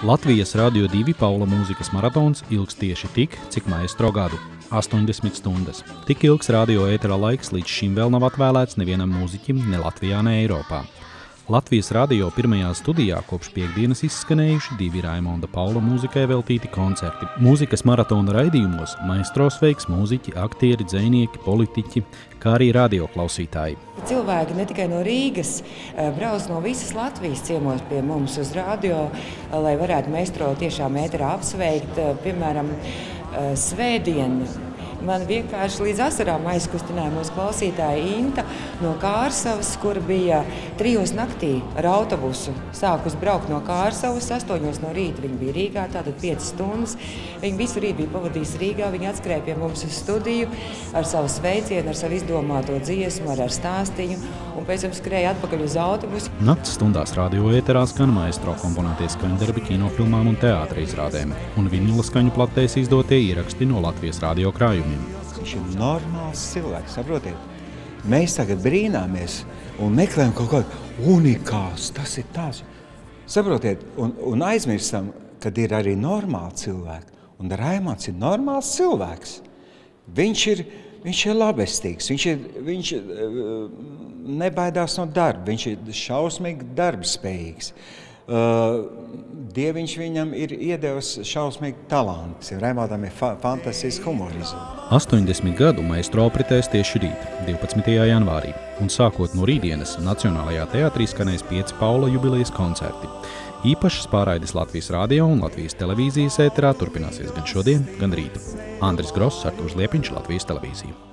Latvijas Rādio 2 Paula mūzikas maratons ilgs tieši tik, cik maestro gadu - 80 stundas. Tik ilgs radio ētera laiks līdz šim vēl nav atvēlēts nevienam mūziķim ne Latvijā, ne Eiropā. Latvijas radio pirmajā studijā kopš piekdienas izskanējuši divi Raimonda Paula mūzikai veltīti koncerti. Mūzikas maratona raidījumos maestro sveiks mūziķi, aktieri, dzēnieki, politiķi, kā arī radioklausītāji. Cilvēki ne tikai no Rīgas eh, brauc no visas Latvijas ciemos pie mums uz radio, eh, lai varētu meistro tiešām ēterā apsveikt, eh, piemēram, svētdien Man vienkārši līdz asarām aizkustināja mūsu klausītāja Inta no Kārsavas, kur bija trijos naktī ar autobusu. Sākus braukt no Kārsavas, astoņos no rīta viņa bija Rīgā, tātad piecas stundas. Viņa visu rītu bija pavadījusi Rīgā, viņa atskrēja pie mums uz studiju ar savu sveicienu, ar savu izdomāto dziesmu, ar, ar stāstījumu, un pēc tam skrēja atpakaļ uz autobusu. Nakts stundās radio ēterā skan maestro komponētie skaņdarbi kinofilmām un teātra izrādēm, un vinila skaņu platēs izdotie ieraksti no Latvijas radio krājuma uzņēmumiem. Viņš ir normāls cilvēks, saprotiet? Mēs tagad brīnāmies un meklējam kaut ko unikālu. Tas ir tas. Saprotiet, un, un aizmirstam, ka ir arī normāli cilvēki. Un Raimons ir normāls cilvēks. Viņš ir, viņš ir labestīgs, viņš, ir, viņš uh, nebaidās no darba, viņš ir šausmīgi darbspējīgs. Uh, Dieviņš viņam ir iedevis šausmīgu talantu. Raimondam ir fa fantastisks humorisms. 80 gadu maistro apritēs tieši rīt, 12. janvārī, un sākot no rītdienas Nacionālajā teātrī skanēs pieci Paula jubilejas koncerti. Īpašas pārraides Latvijas radio un Latvijas televīzijas ēterā turpināsies gan šodien, gan rīt. Andris Gross, Artūrs Liepiņš, Latvijas televīzija.